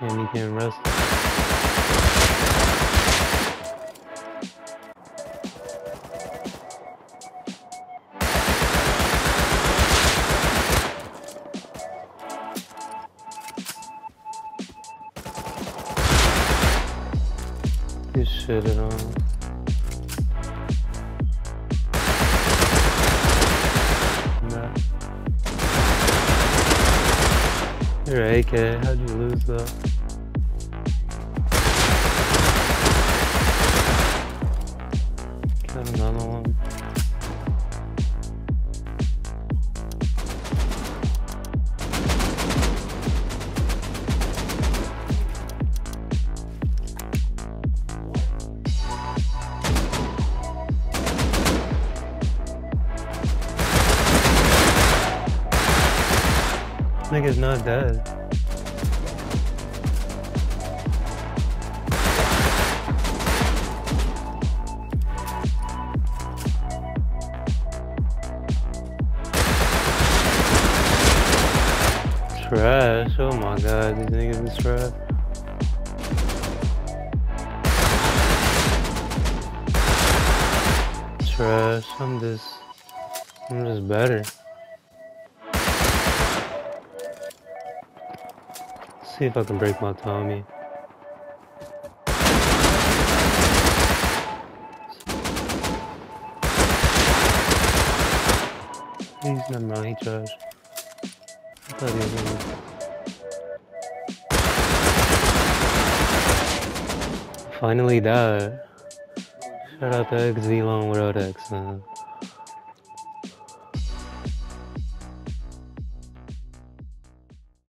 And he getting rusty. You shitted on him. Nah. You're AK, how'd you lose though? Nigga's not dead. Trash. Oh my god, these niggas is trash. Trash. I'm just. I'm just better. See if I can break my Tommy. He's not he trash. I thought he was gonna... Finally died. Shout out to XZ Long World X, man.